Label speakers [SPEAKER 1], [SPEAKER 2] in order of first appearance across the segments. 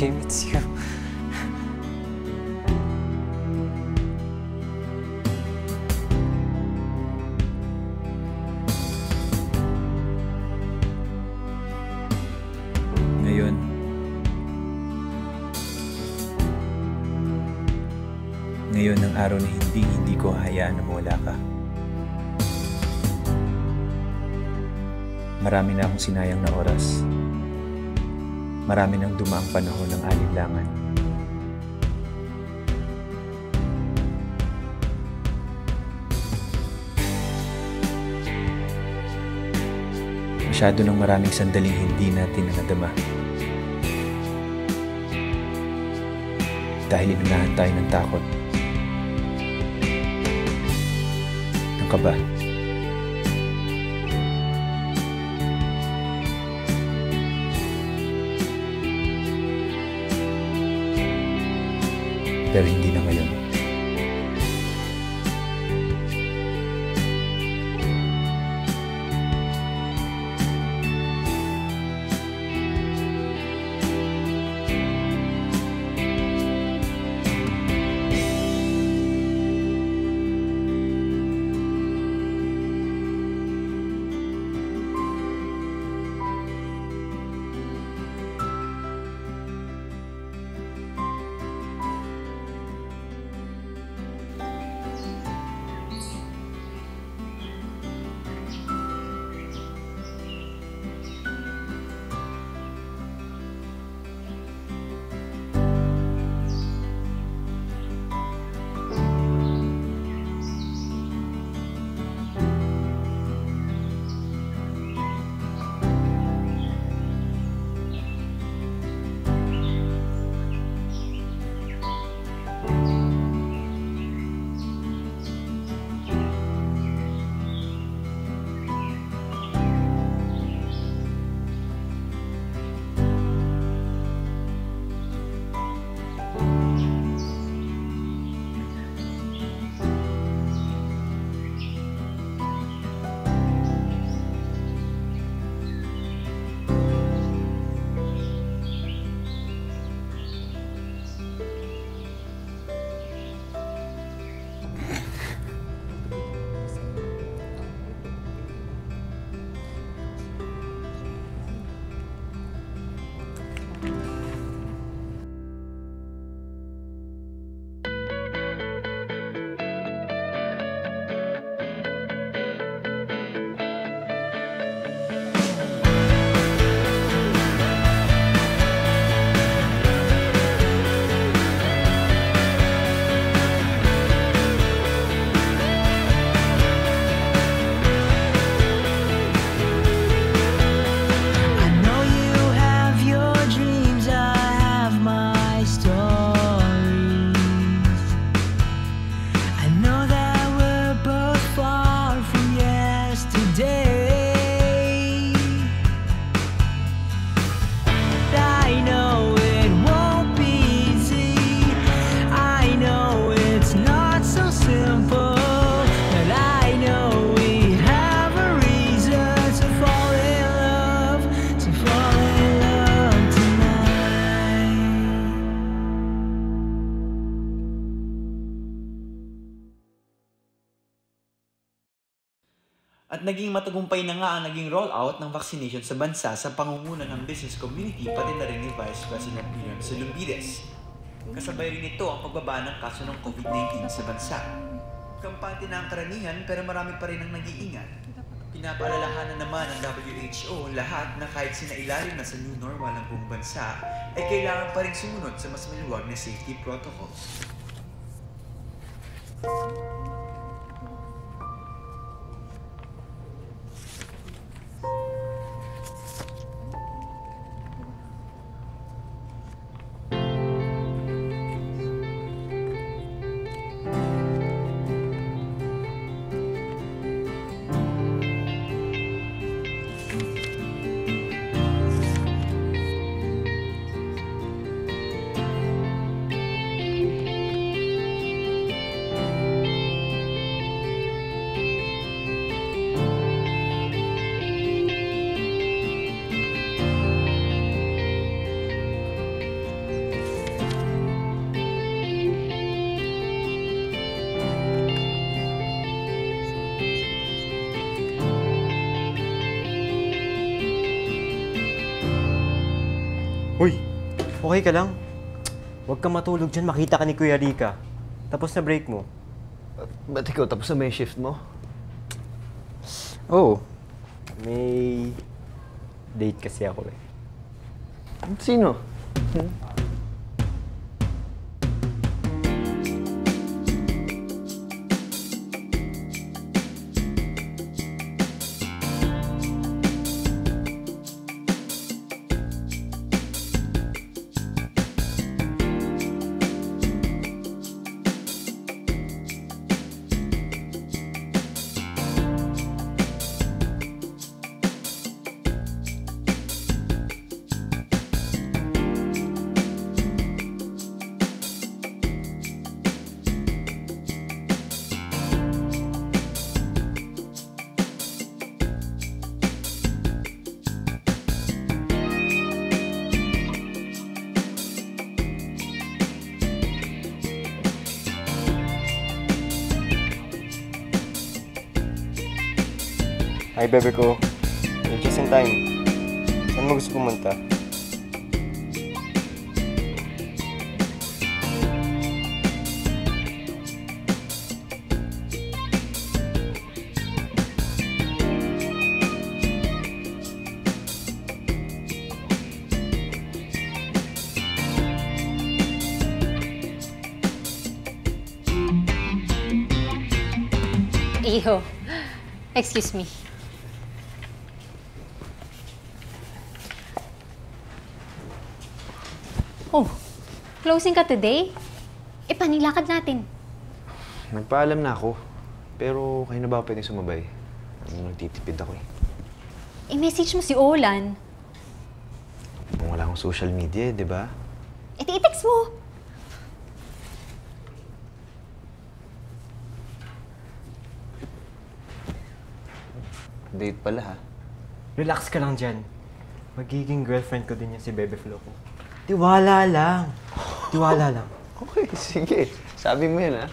[SPEAKER 1] shame, it's you.
[SPEAKER 2] Ngayon, ngayon ang araw na hindi hindi ko hayaan na mawala ka. Marami na akong sinayang na oras. Marami nang dumaang panahon ng alinlangan. Masyado ng maraming sandaling hindi natin nadama. Dahil inunahan tayo ng takot. Ng kaba. Pero hindi na ngayon.
[SPEAKER 3] At naging matagumpay na nga ang naging rollout ng vaccination sa bansa sa pangunguna ng business community pati na rin ni Vice President William Salumbides. Kasabay rin ito ang pagbaba ng kaso ng COVID-19 sa bansa. Kampante na ang karamihan pero marami pa rin ang nag-iingat. Pinapaalalahanan naman ng WHO lahat na kahit sinailalim na sa new normal ng buong bansa ay kailangan pa rin sumunod sa mas maluwag na safety protocols.
[SPEAKER 1] Hoy, okay ka lang? Huwag kang matulog dyan, makita ka ni Kuya Rika. Tapos na break mo.
[SPEAKER 4] Ba't ikaw tapos na may shift mo?
[SPEAKER 1] Oo. May date kasi ako eh.
[SPEAKER 4] Sino?
[SPEAKER 1] Hi, bebe ko. Just in time. Saan mo gusto pumunta?
[SPEAKER 5] Iho. Excuse me. Closing ka today? E, panilakad natin.
[SPEAKER 4] Nagpaalam na ako. Pero kayo na ba pwedeng sumabay? Ano, nagtitipid ako eh.
[SPEAKER 5] I-message mo si Olan.
[SPEAKER 4] Kung wala akong social media, eh, di ba?
[SPEAKER 5] E, di i-text mo.
[SPEAKER 4] Date pala ha.
[SPEAKER 1] Relax ka lang dyan. Magiging girlfriend ko din yan si Bebe Flo ko. Tiwala lang. Tiwala lang.
[SPEAKER 4] Okay, sige. Sabi mo yun ha.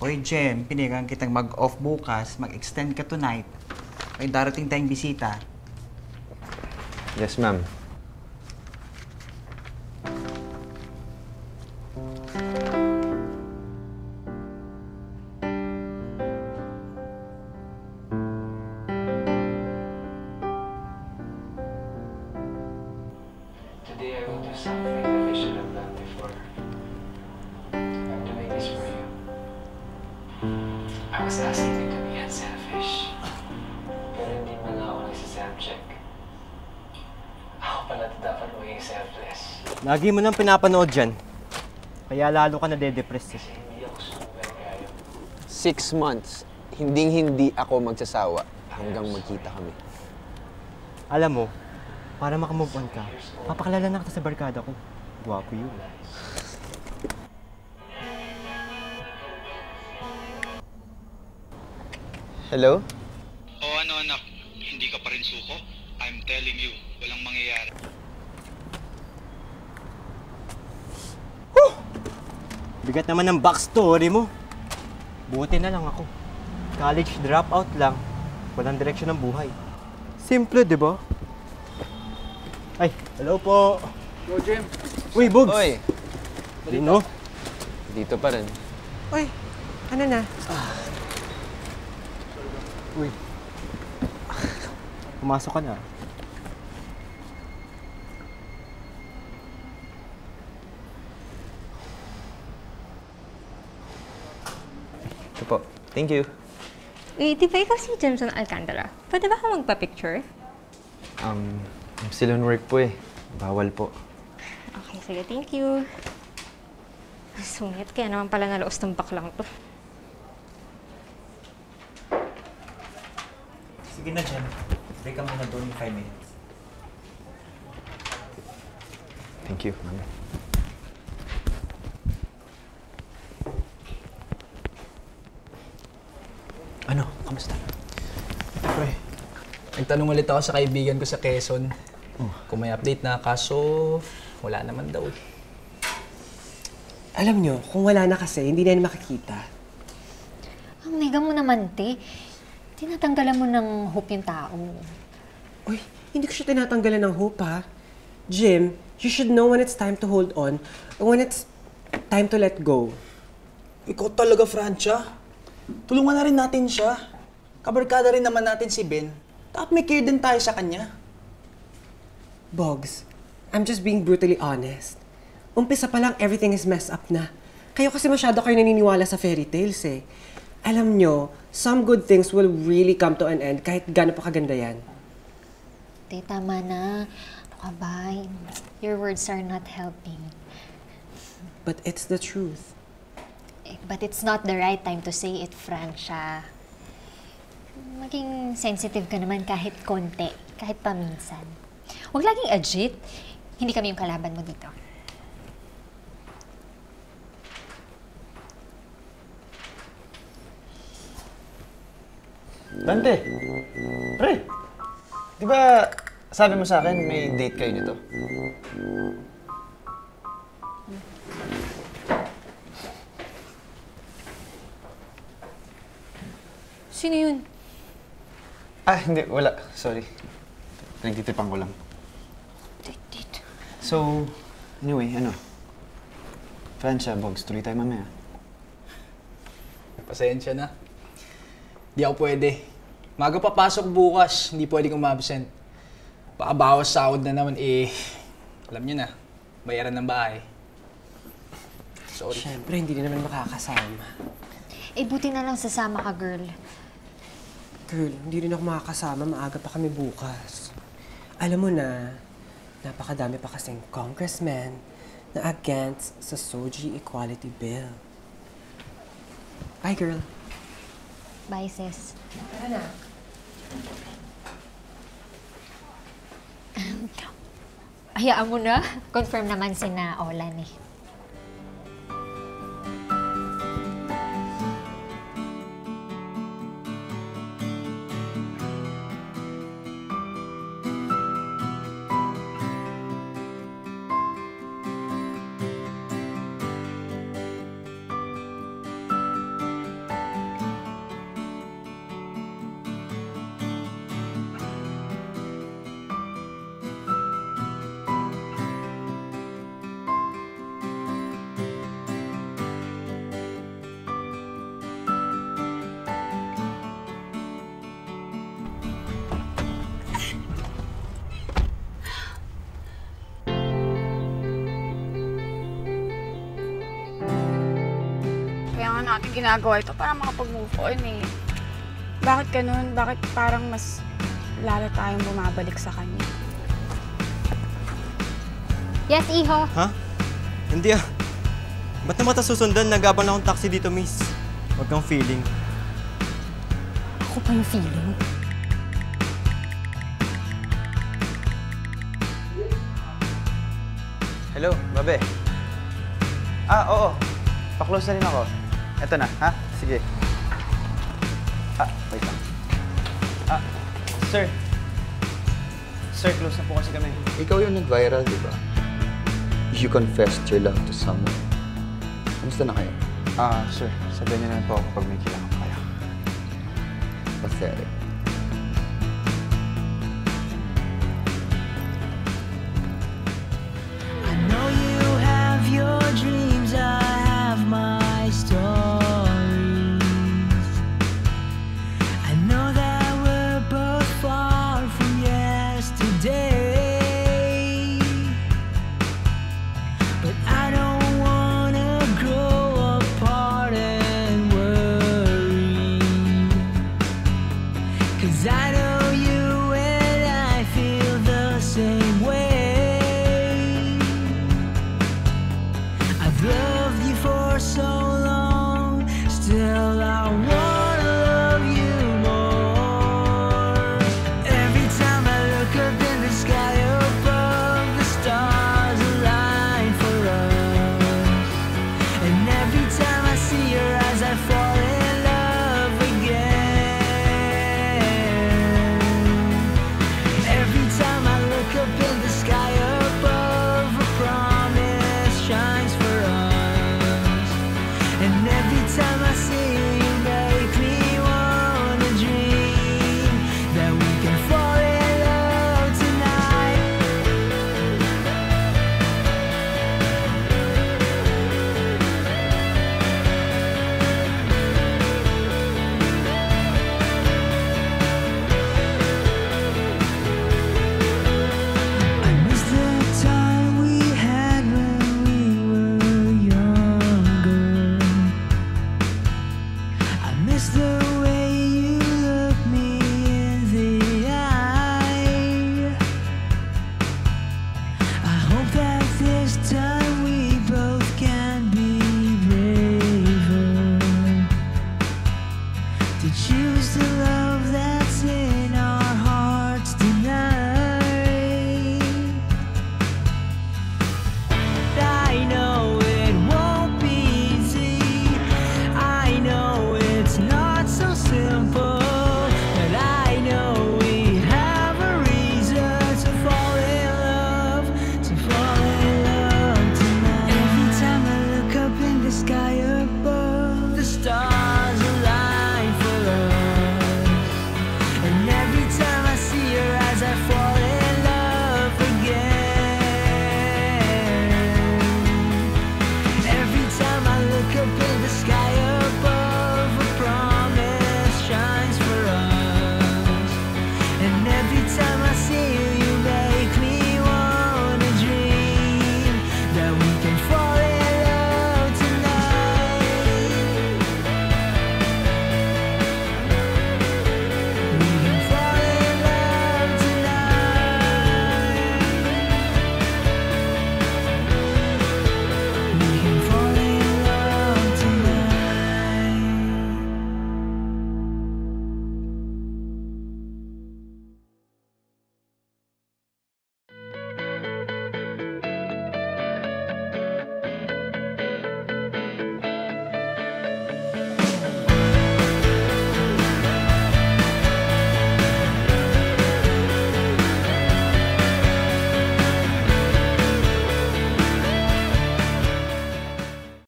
[SPEAKER 6] Hoy, Jem, pinigang kitang mag-off bukas, mag-extend ka tonight. May darating tayong bisita.
[SPEAKER 4] Yes, ma'am.
[SPEAKER 1] Lagi mo nang pinapanood dyan. Kaya lalo ka nade-depress eh.
[SPEAKER 4] Six months. Hinding-hindi ako magsasawa hanggang magkita kami.
[SPEAKER 1] Alam mo, para makamove on ka, papakalala na kita sa barkada ko. Gwapo yun.
[SPEAKER 4] Hello?
[SPEAKER 7] O ano anak, hindi ka pa rin suko? I'm telling you, walang mangyayari.
[SPEAKER 1] Bigat naman ng backstory mo. Buti na lang ako. College dropout lang. Walang direksyon ng buhay. Simple, di ba? Ay, hello po.
[SPEAKER 8] Go, Jim!
[SPEAKER 1] Uy, Bugs.
[SPEAKER 4] Oy,
[SPEAKER 1] Dino?
[SPEAKER 4] dito pa rin.
[SPEAKER 9] Uy, ano na?
[SPEAKER 1] Uy. Pumasok ka na.
[SPEAKER 4] Po. Thank you.
[SPEAKER 5] Eh, di ba ikaw si Jameson Alcantara? Pwede ba ka magpa-picture?
[SPEAKER 4] Um, I'm still on work po eh. Bawal po.
[SPEAKER 5] Okay, sige. Thank you. Ang Sungit. Kaya naman pala nalaos ng baklang to.
[SPEAKER 6] Sige na, Jem. Break ka muna doon in 5 minutes.
[SPEAKER 4] Thank you, ma'am. Ano? Kamusta?
[SPEAKER 10] Pre, nagtanong ulit ako sa kaibigan ko sa Quezon. Kung may update na, kaso wala naman daw. eh.
[SPEAKER 9] Alam nyo, kung wala na kasi, hindi na yun makikita.
[SPEAKER 5] Ang mega mo naman, te. Tinatanggalan mo ng hope yung tao.
[SPEAKER 9] Uy, hindi ko siya tinatanggalan ng hope, ha? Jim, you should know when it's time to hold on and when it's time to let go.
[SPEAKER 10] Ikaw talaga, Francia. Tulungan na rin natin siya. Kabarkada rin naman natin si Ben. Dapat may care din tayo sa kanya.
[SPEAKER 9] Bogs, I'm just being brutally honest. Umpisa pa lang, everything is messed up na. Kayo kasi masyado kayo naniniwala sa fairy tales eh. Alam nyo, some good things will really come to an end kahit gano'n pa kaganda yan.
[SPEAKER 5] Te, tama na. Ano ka ba? Your words are not helping.
[SPEAKER 9] But it's the truth.
[SPEAKER 5] Eh, But it's not the right time to say it, Francia. Maging sensitive ka naman kahit konti, kahit paminsan. Huwag laging agit. Hindi kami yung kalaban mo dito.
[SPEAKER 4] Dante! Pre! Di ba sabi mo sa akin may date kayo nito?
[SPEAKER 5] Sino yun?
[SPEAKER 4] Ah, hindi. Wala. Sorry. Nagtitipan ko lang. So, anyway, ano? Francia, Bogs, tuloy tayo mamaya.
[SPEAKER 10] Pasensya na. Di ako pwede. Maga papasok bukas, hindi pwedeng umabsent. Baka bawas sahod na naman eh. Alam niyo na, bayaran ng bahay. Sorry.
[SPEAKER 9] Siyempre, hindi din naman makakasama.
[SPEAKER 5] Eh, buti na lang sasama ka, girl.
[SPEAKER 9] Girl, hindi rin ako makakasama. Maaga pa kami bukas. Alam mo na, napakadami pa kasing congressmen na against sa Soji Equality Bill. Bye, girl.
[SPEAKER 5] Bye, sis.
[SPEAKER 9] Tara na.
[SPEAKER 5] Hayaan mo na. Confirm naman si na Olan eh.
[SPEAKER 11] Natin ginagawa ito para makapag-move on eh. Bakit ganun? Bakit parang mas lalo tayong bumabalik sa kanya?
[SPEAKER 5] Yes, Iho.
[SPEAKER 1] Ha? Hindi ah. Ba't naman ta susundan? Nagabang na akong taxi dito, miss. Huwag kang feeling.
[SPEAKER 5] Ako pa yung feeling.
[SPEAKER 4] Hello, babe. Ah, oo. Pa-close na rin ako. Eto na, ha? Sige. Ah, wait lang. Ah, sir. Sir, close na po kasi kami.
[SPEAKER 12] Ikaw yung nag-viral, di ba? You confessed your love to someone. Kamusta na kayo?
[SPEAKER 4] Ah, sir. Sabihin niyo na lang po ako pag may kailangan kayo.
[SPEAKER 12] Pathetic.
[SPEAKER 2] I know you have your dreams,